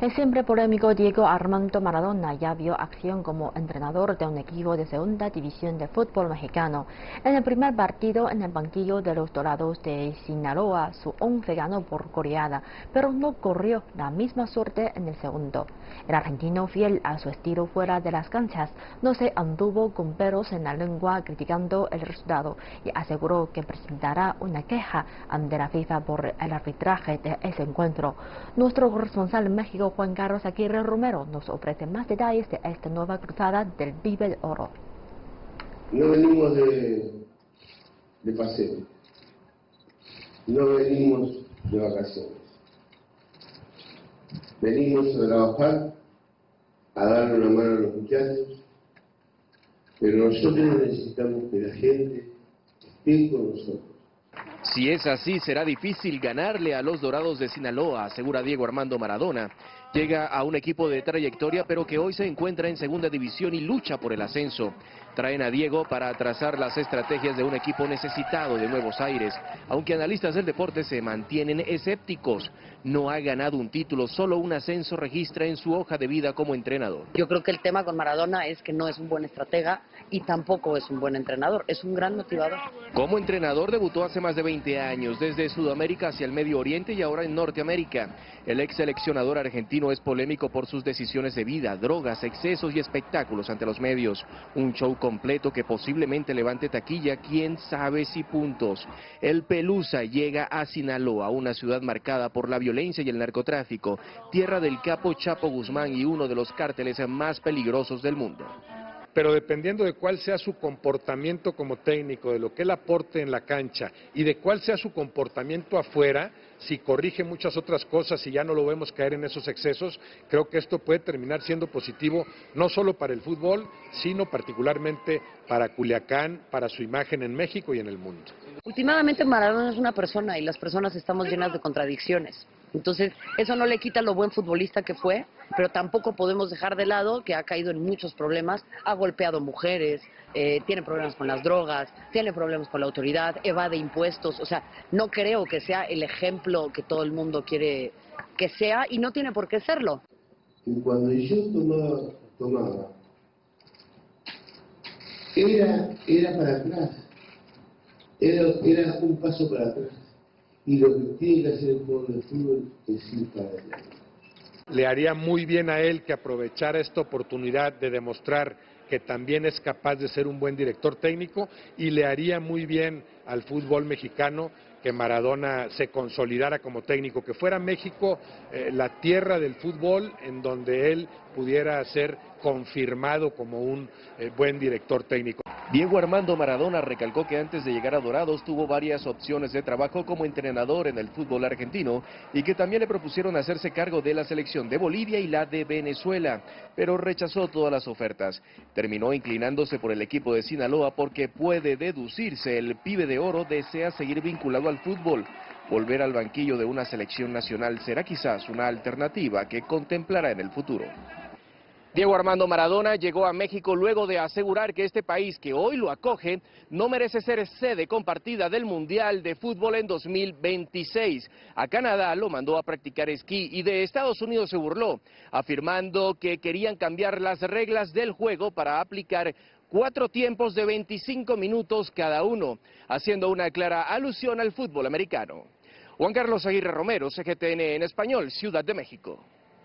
El siempre polémico Diego Armando Maradona ya vio acción como entrenador de un equipo de segunda división de fútbol mexicano. En el primer partido en el banquillo de los Dorados de Sinaloa, su once ganó por goleada, pero no corrió la misma suerte en el segundo. El argentino, fiel a su estilo fuera de las canchas, no se anduvo con peros en la lengua criticando el resultado y aseguró que presentará una queja ante la FIFA por el arbitraje de ese encuentro. Nuestro corresponsal en México Juan Carlos Aguirre Romero nos ofrece más detalles de esta nueva cruzada del Vive el Oro. No venimos de, de paseo, no venimos de vacaciones. Venimos a trabajar, a darle una mano a los muchachos, pero nosotros necesitamos que la gente esté con nosotros. Si es así, será difícil ganarle a los Dorados de Sinaloa, asegura Diego Armando Maradona. Llega a un equipo de trayectoria, pero que hoy se encuentra en segunda división y lucha por el ascenso. Traen a Diego para trazar las estrategias de un equipo necesitado de nuevos aires, aunque analistas del deporte se mantienen escépticos. No ha ganado un título, solo un ascenso registra en su hoja de vida como entrenador. Yo creo que el tema con Maradona es que no es un buen estratega y tampoco es un buen entrenador, es un gran motivador. Como entrenador debutó hace más de 20 años, desde Sudamérica hacia el Medio Oriente y ahora en Norteamérica. El ex seleccionador argentino es polémico por sus decisiones de vida, drogas, excesos y espectáculos ante los medios. Un show completo que posiblemente levante taquilla, quién sabe si puntos. El Pelusa llega a Sinaloa, una ciudad marcada por la violencia y el narcotráfico, tierra del capo Chapo Guzmán y uno de los cárteles más peligrosos del mundo pero dependiendo de cuál sea su comportamiento como técnico, de lo que él aporte en la cancha y de cuál sea su comportamiento afuera, si corrige muchas otras cosas y ya no lo vemos caer en esos excesos, creo que esto puede terminar siendo positivo no solo para el fútbol, sino particularmente para Culiacán, para su imagen en México y en el mundo. Últimamente Maradona es una persona y las personas estamos llenas de contradicciones. Entonces, eso no le quita lo buen futbolista que fue, pero tampoco podemos dejar de lado que ha caído en muchos problemas, ha golpeado mujeres, eh, tiene problemas con las drogas, tiene problemas con la autoridad, evade impuestos, o sea, no creo que sea el ejemplo que todo el mundo quiere que sea y no tiene por qué serlo. Cuando yo tomaba, tomaba era, era para atrás, era, era un paso para atrás. Y lo que hacer el es ir para. Le haría muy bien a él que aprovechara esta oportunidad de demostrar que también es capaz de ser un buen director técnico y le haría muy bien al fútbol mexicano que Maradona se consolidara como técnico, que fuera México eh, la tierra del fútbol en donde él pudiera ser confirmado como un eh, buen director técnico. Diego Armando Maradona recalcó que antes de llegar a Dorados tuvo varias opciones de trabajo como entrenador en el fútbol argentino y que también le propusieron hacerse cargo de la selección de Bolivia y la de Venezuela, pero rechazó todas las ofertas. Terminó inclinándose por el equipo de Sinaloa porque puede deducirse el pibe de oro desea seguir vinculado al fútbol. Volver al banquillo de una selección nacional será quizás una alternativa que contemplará en el futuro. Diego Armando Maradona llegó a México luego de asegurar que este país que hoy lo acoge no merece ser sede compartida del Mundial de Fútbol en 2026. A Canadá lo mandó a practicar esquí y de Estados Unidos se burló, afirmando que querían cambiar las reglas del juego para aplicar cuatro tiempos de 25 minutos cada uno, haciendo una clara alusión al fútbol americano. Juan Carlos Aguirre Romero, CGTN en español, Ciudad de México.